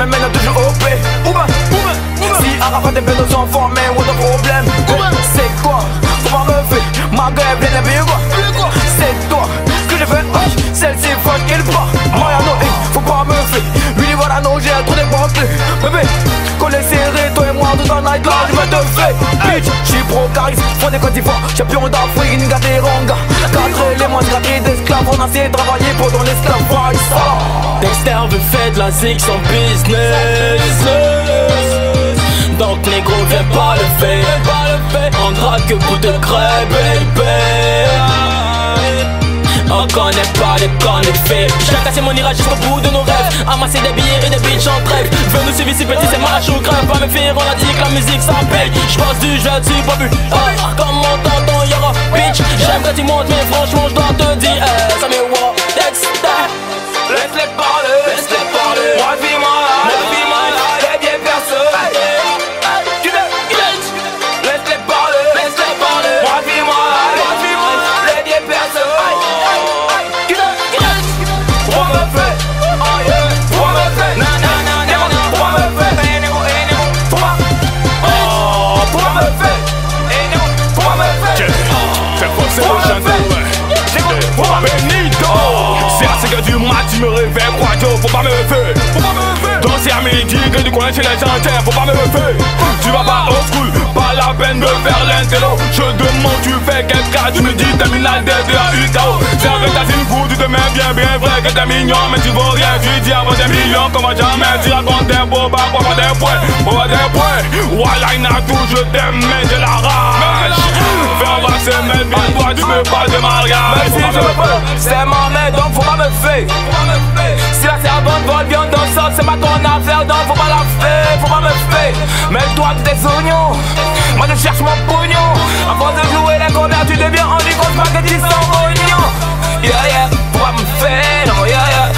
jamais mène toujours au P. Ouma, ouma, Si Arafat est nos enfants, mais où le problème? C'est quoi? Vais te faire. Bitch, j'suis pro Côte d'Ivoire, champion d'Afrique, des rongas. Quatre éléments, gratis d'esclaves, on a essayé de travailler pour dans l'esclavage. Dexter veut faire de la zig son business Donc négro viens pas le faire En drague que pour te crève baby on connaît pas les J'ai cassé mon irage jusqu'au bout de nos rêves. Amasser des billets et des bitches en trêve. Veux nous suivre si petit c'est match ou crève Pas me faire on a dit que la musique ça paye. J'passe du jeu tu pas ah, Comme mon tonton Yara bitch. J'aime quand tu montes mais franchement j'dois te dire eh, Ça me wow. Dexter Laisse-les parler, laisse-les du mat, tu me réveilles, quoi, Joe, faut pas me faire. Faut pas me faire. Danser à midi, que tu connais chez les gens, faut pas me faire. Tu vas pas au school, pas la peine de faire l'intello. Je demande, tu fais quel cas, tu me dis terminal D, D, A, U, K, O. C'est avec ta signe tu te mets bien, bien vrai que t'es mignon Mais tu vaux rien, tu dis avant des millions, comment jamais. Tu racontes des bobas, pour avoir des points, pour avoir des points. Voilà, il tout, je t'aime, mais j'ai la rage Fais embrasser mes billes, toi tu me parles de mariage Même si je pas, c'est mon mec, donc faut pas me faire. Si la servante vole bien dans le sol, c'est pas ton affaire, donc faut pas la faire, faut pas me faire. Mets-toi tous tes oignons, moi je cherche mon pognon. Avant de jouer les connards, tu deviens Henri contre spaghetti sans oignon. Yeah, yeah, faut pas me faire, non, yeah, yeah.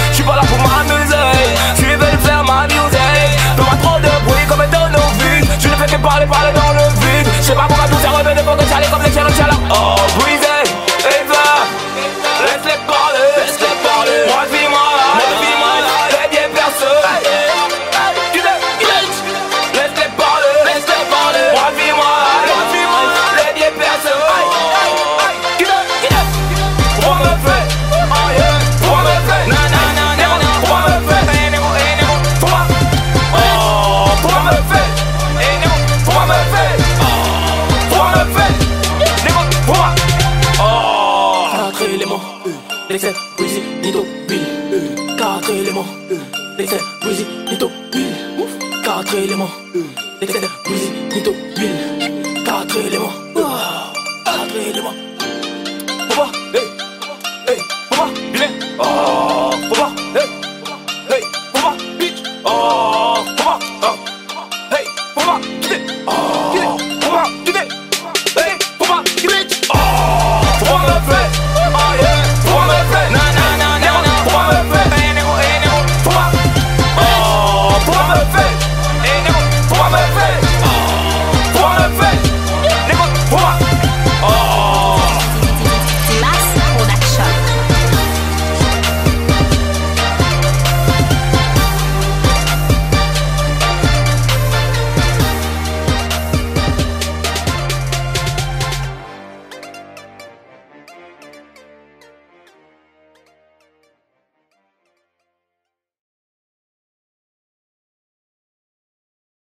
Éléments. Dexter, Breezy, Nito, Bill Quatre éléments. Dexter, Breezy, Nito, Bill Quatre éléments. Quatre éléments. Papa,